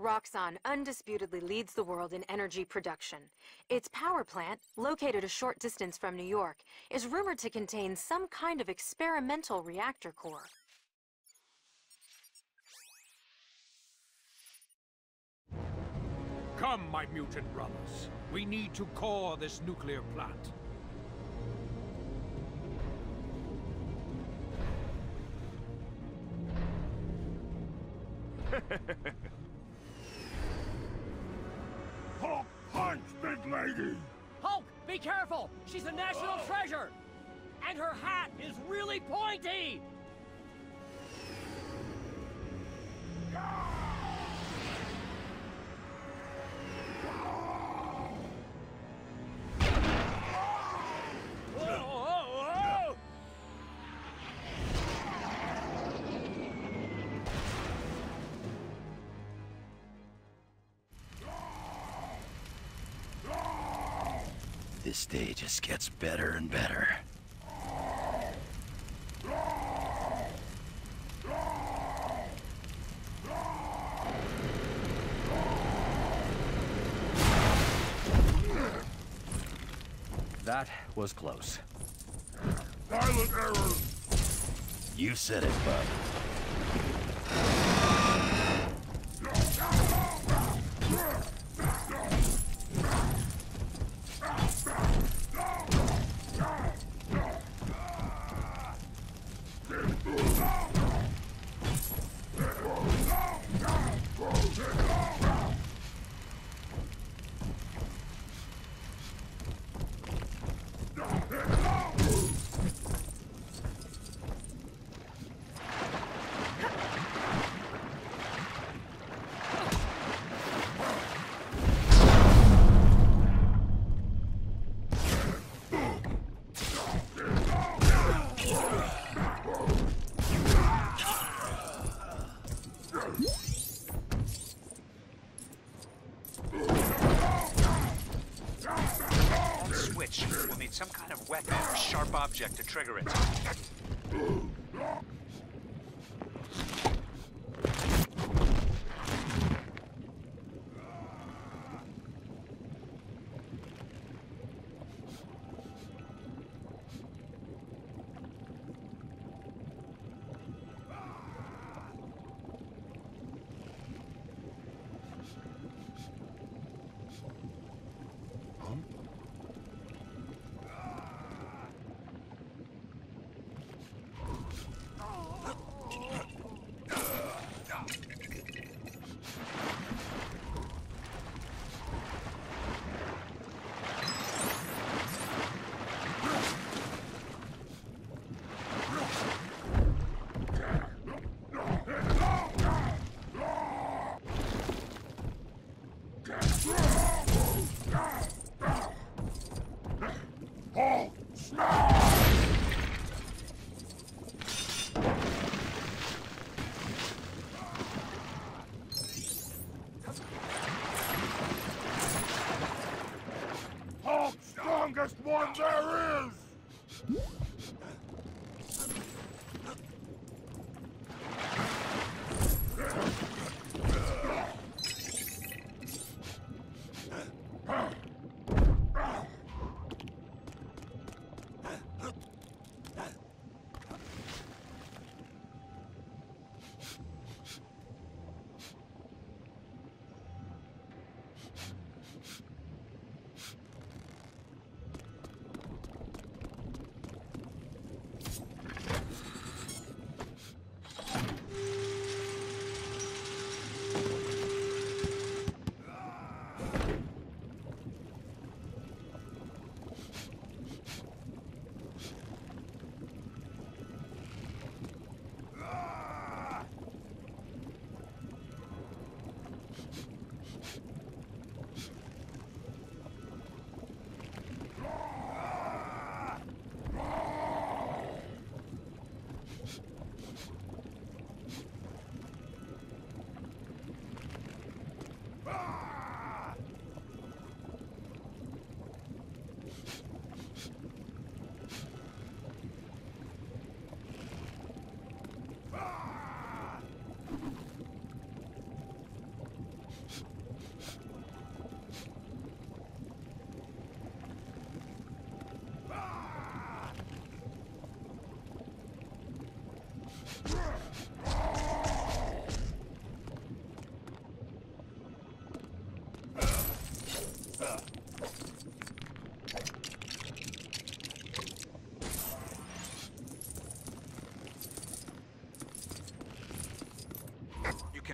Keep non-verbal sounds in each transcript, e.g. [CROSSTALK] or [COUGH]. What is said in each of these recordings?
Roxxon undisputedly leads the world in energy production. Its power plant, located a short distance from New York, is rumored to contain some kind of experimental reactor core. Come, my mutant brothers. We need to core this nuclear plant. [LAUGHS] lady! Hulk, be careful! She's a national ah. treasure! And her hat is really pointy! Whoa, This day just gets better and better. That was close. Pilot error! You said it, bud. On switch, we'll need some kind of weapon or sharp object to trigger it. Strongest one there is!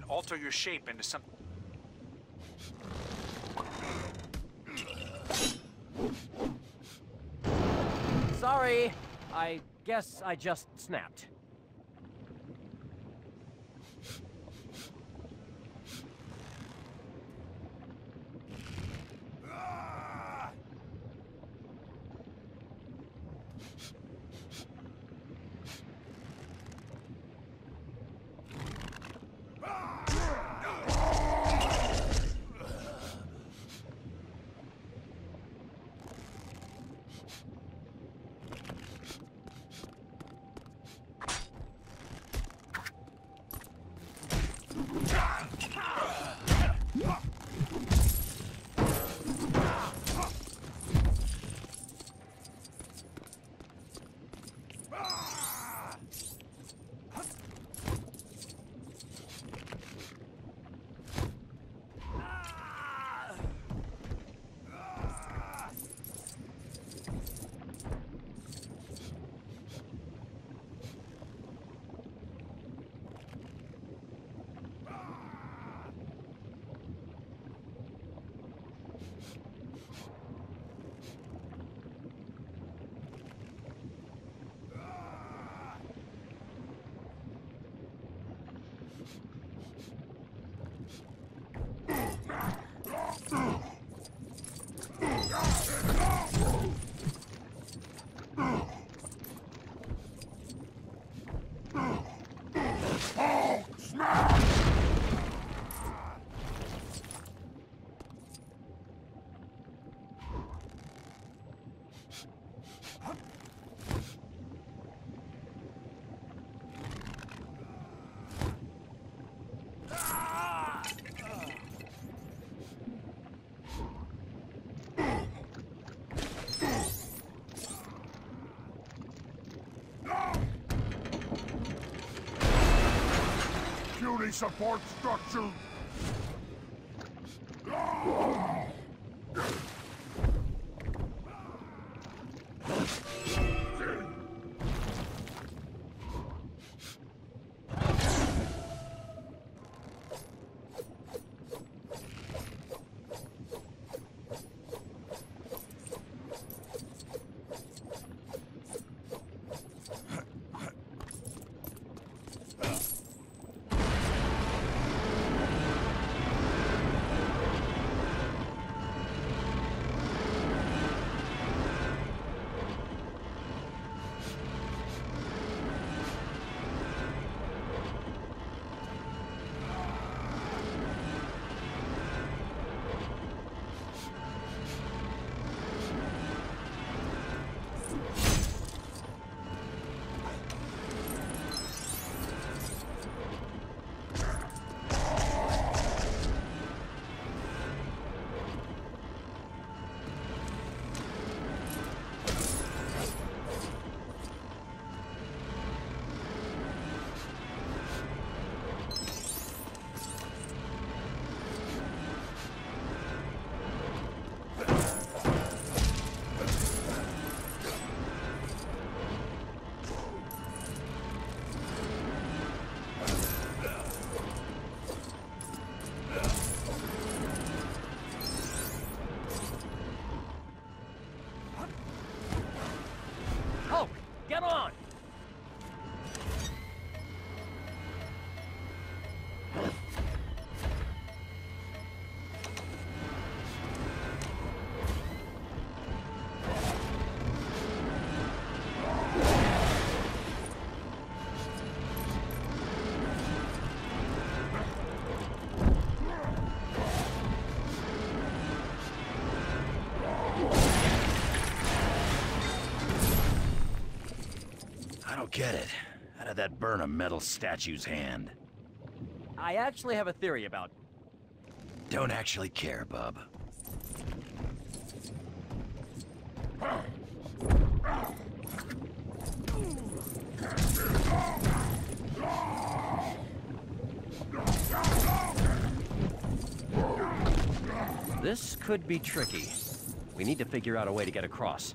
Alter your shape into some... Sorry, I guess I just snapped. Support structure! Don't get it. How did that burn a metal statue's hand? I actually have a theory about Don't actually care, bub. This could be tricky. We need to figure out a way to get across.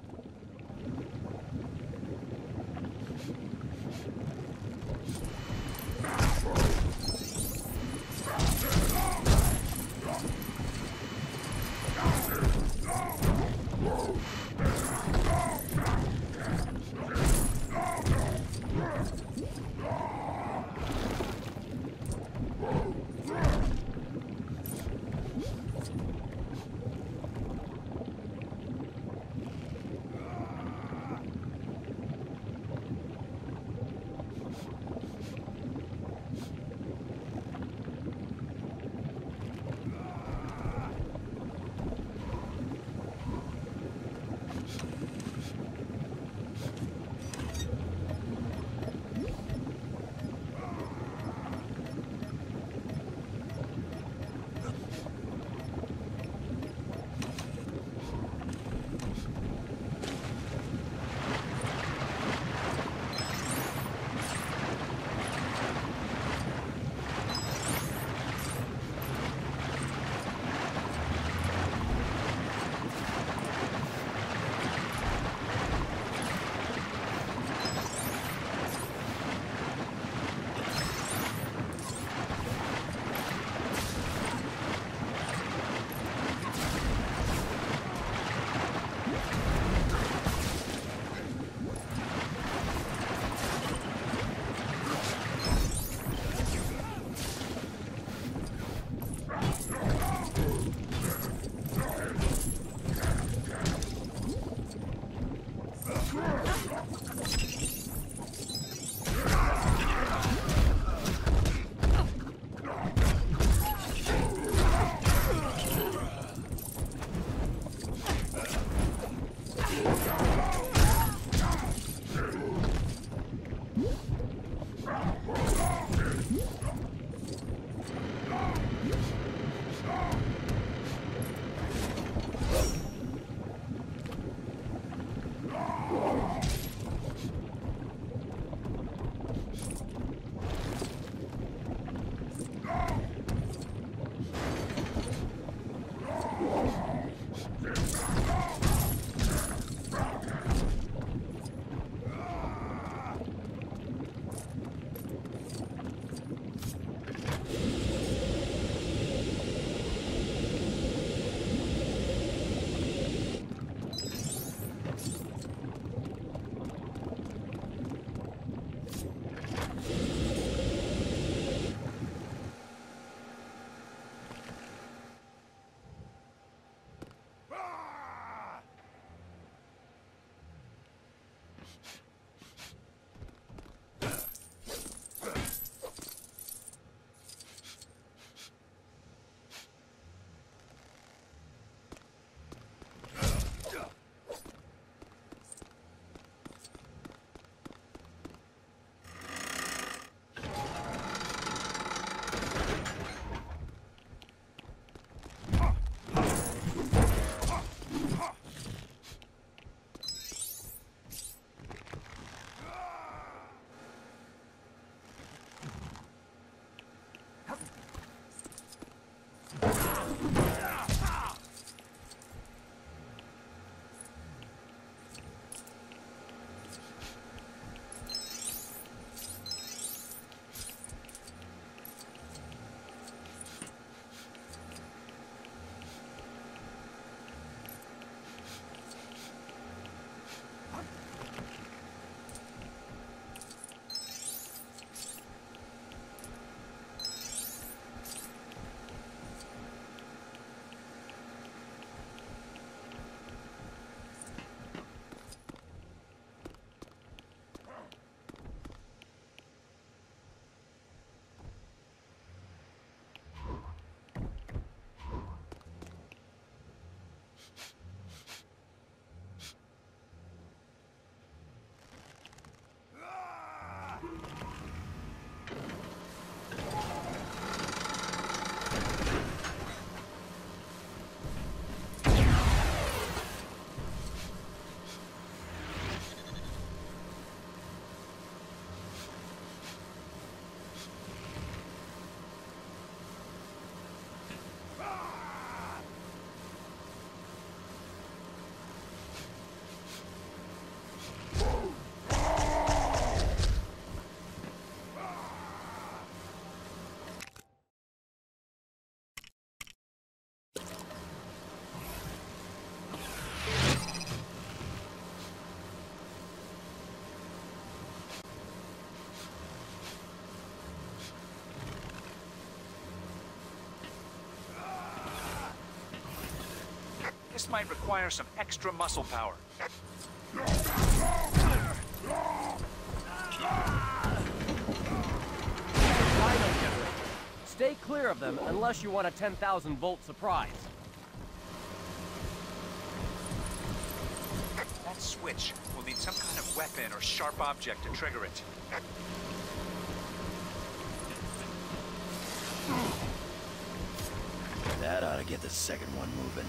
This might require some extra muscle power. Stay clear of them unless you want a 10,000 volt surprise. That switch will need some kind of weapon or sharp object to trigger it. That ought to get the second one moving.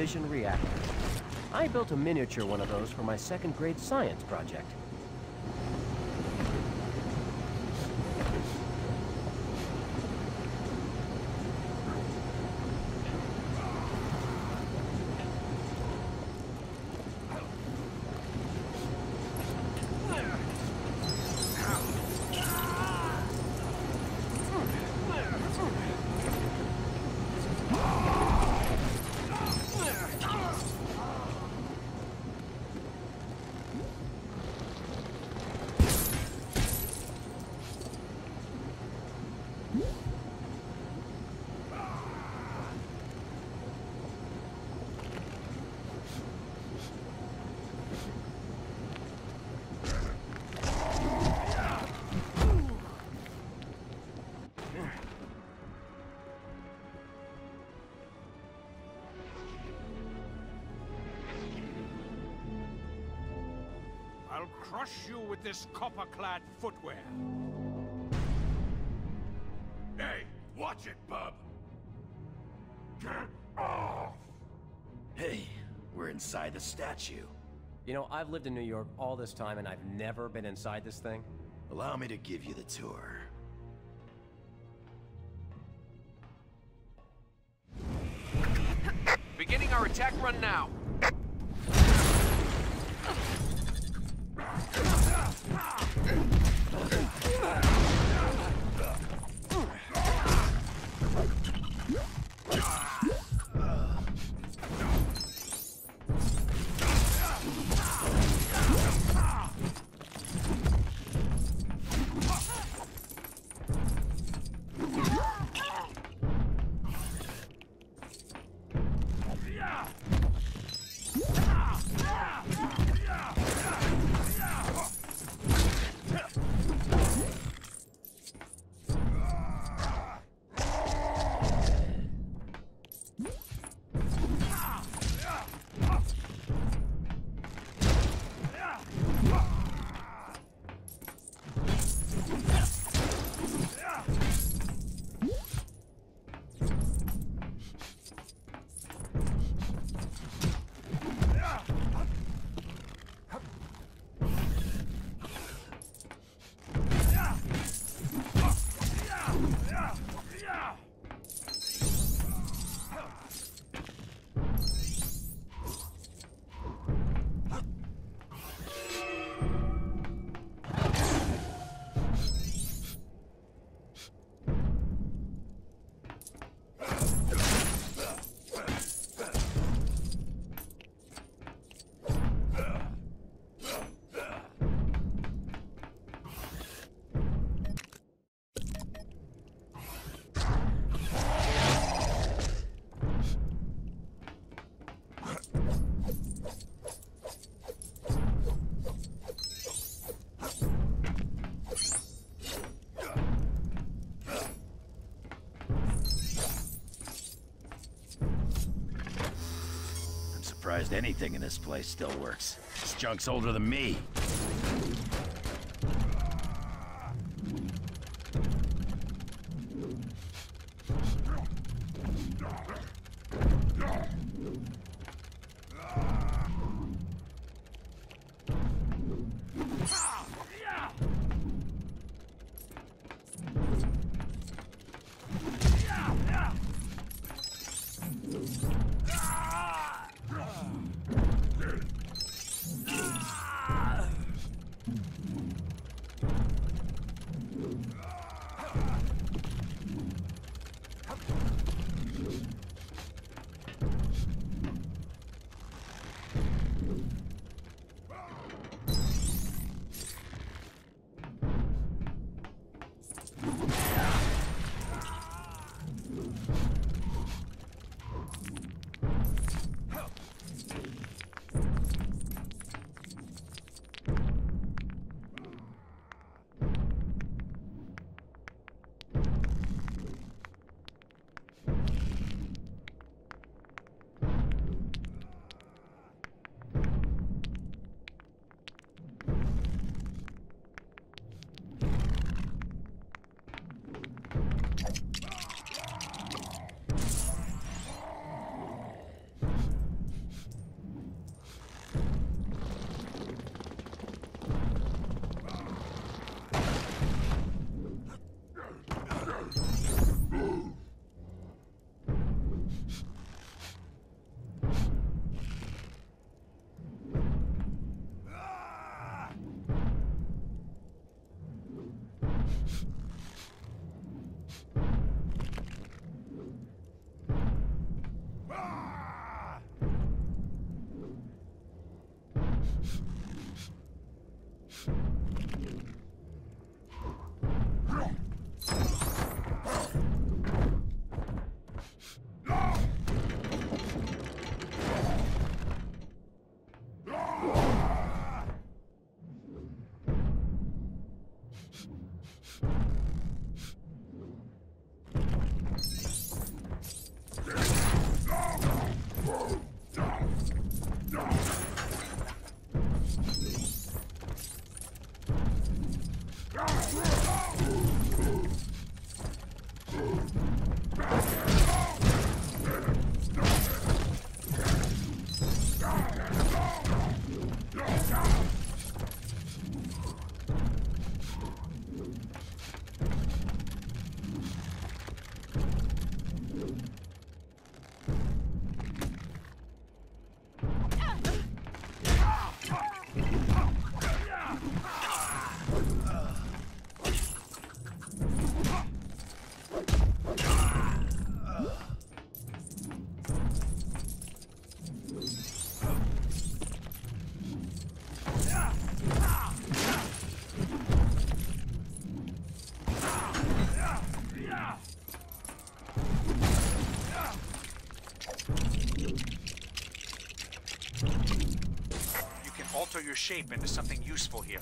Fission reactor. I built a miniature one of those for my second grade science project. Crush you with this copper-clad footwear. Hey, watch it, bub. Get off! Hey, we're inside the statue. You know, I've lived in New York all this time and I've never been inside this thing. Allow me to give you the tour. Surprised anything in this place still works. This junk's older than me. Your shape into something useful here.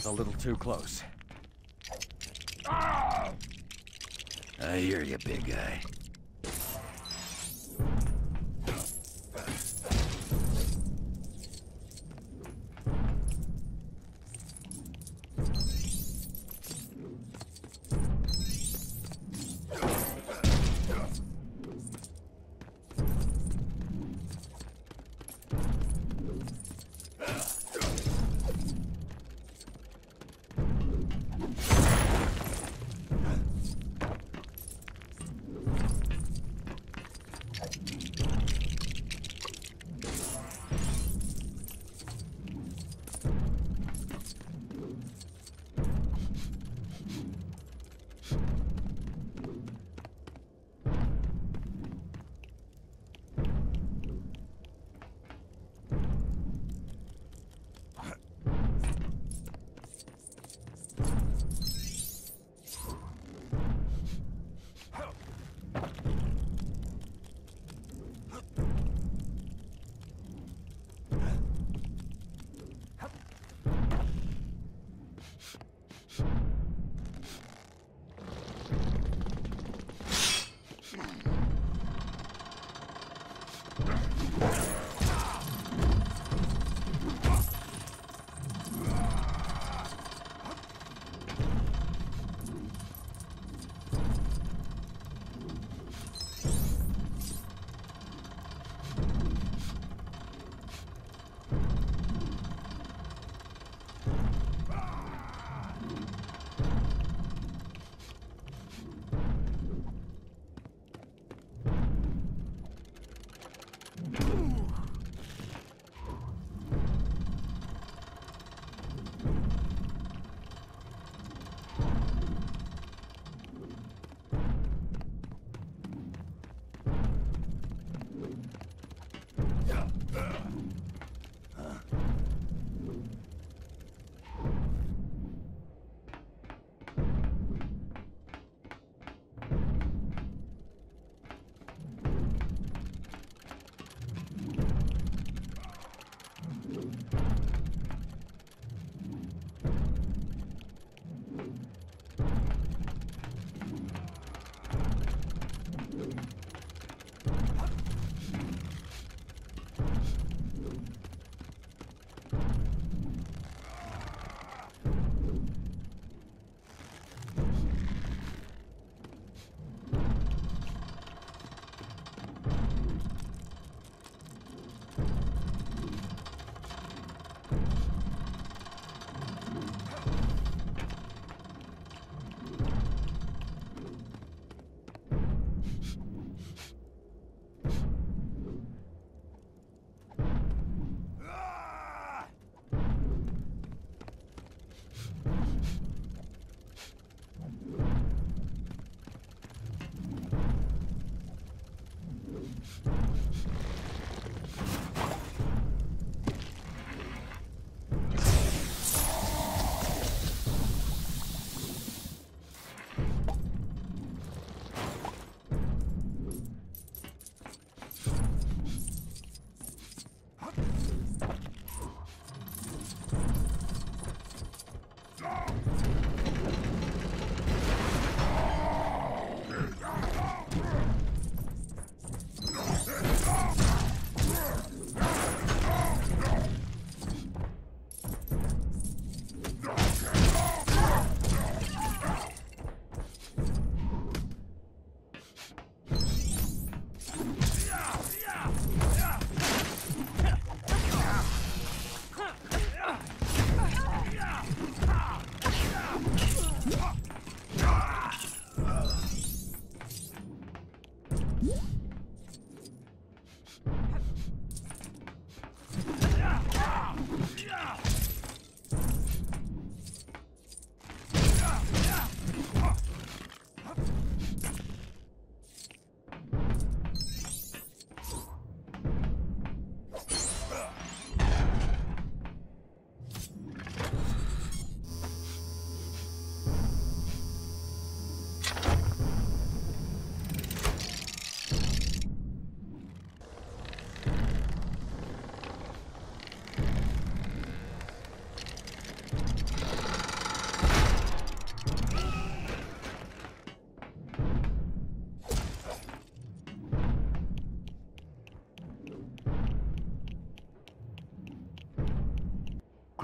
Was a little too close. I hear you, big guy.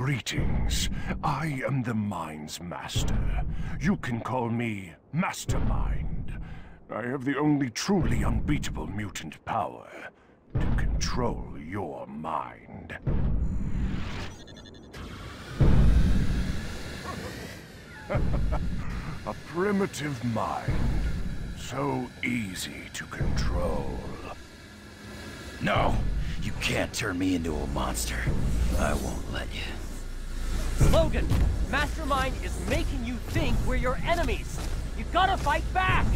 Greetings. I am the Mind's Master. You can call me Mastermind. I have the only truly unbeatable mutant power to control your mind. [LAUGHS] A primitive mind. So easy to control. No, you can't turn me into a monster. I won't let you. Logan, Mastermind is making you think we're your enemies. You gotta fight back!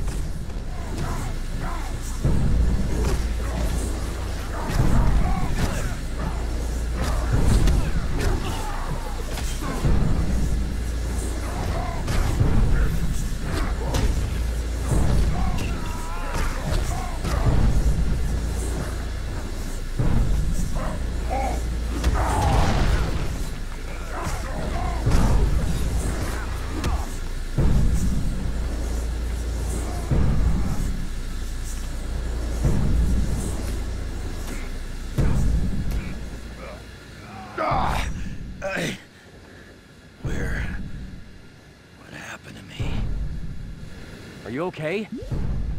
You okay?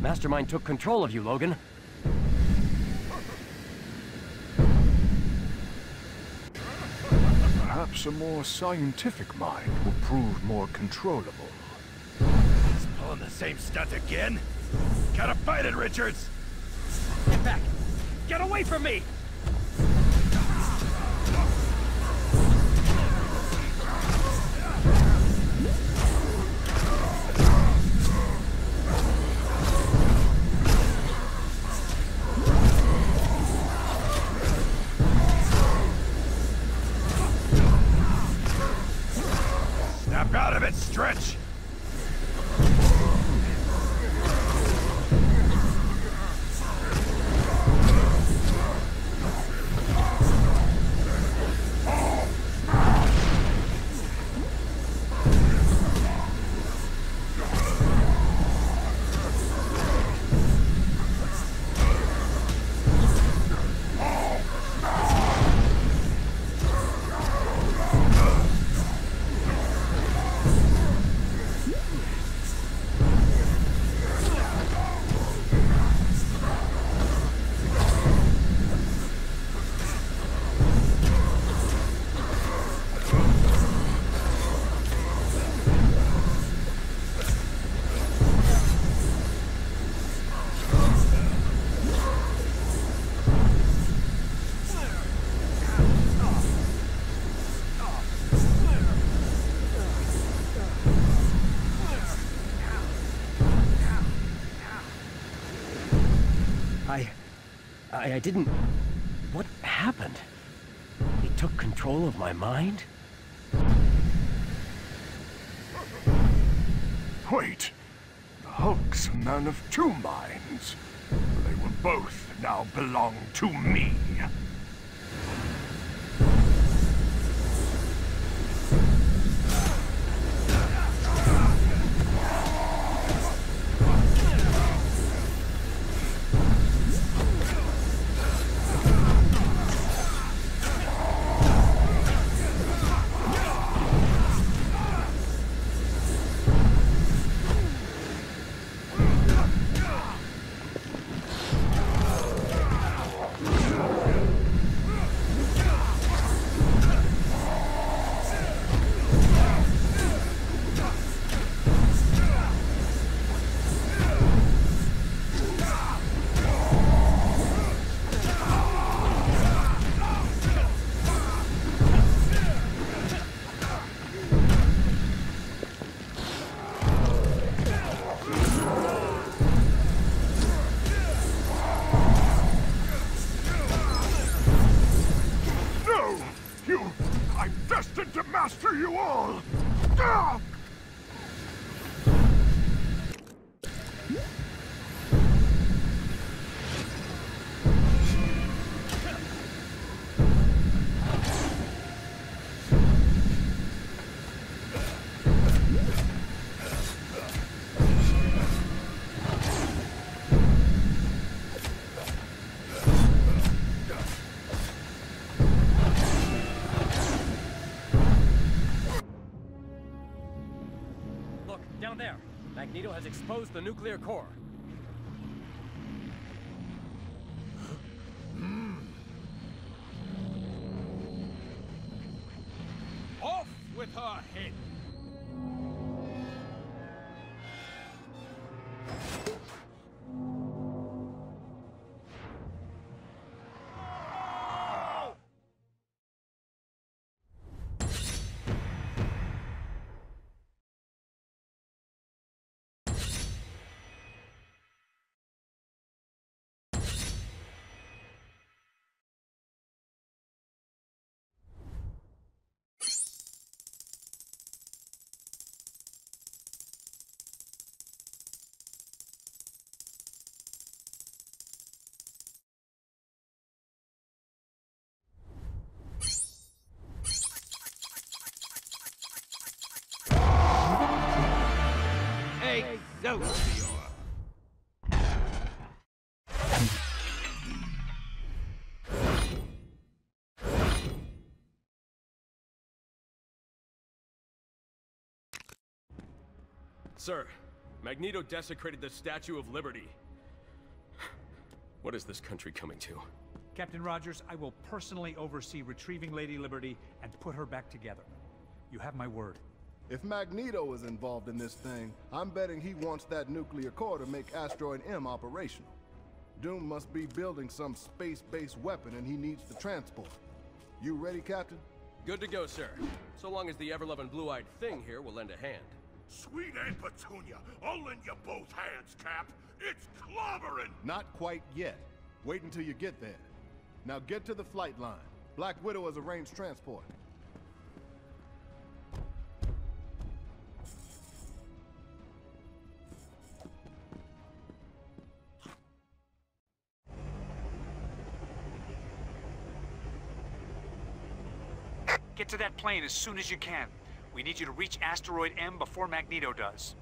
Mastermind took control of you, Logan. Perhaps a more scientific mind will prove more controllable. He's pulling the same stunt again? Gotta fight it, Richards! Get back! Get away from me! I, I didn't... What happened? He took control of my mind? Wait! The Hulk's a man of two minds. They will both now belong to me. Down there. Magneto has exposed the nuclear core. Sir, Magneto desecrated the Statue of Liberty. What is this country coming to? Captain Rogers, I will personally oversee retrieving Lady Liberty and put her back together. You have my word. If Magneto is involved in this thing, I'm betting he wants that nuclear core to make Asteroid M operational. Doom must be building some space-based weapon and he needs the transport. You ready, Captain? Good to go, sir. So long as the ever-loving blue-eyed thing here will lend a hand. Sweet Aunt Petunia, I'll lend you both hands, Cap. It's clobbering! Not quite yet. Wait until you get there. Now get to the flight line. Black Widow has arranged transport. Get to that plane as soon as you can. We need you to reach Asteroid M before Magneto does.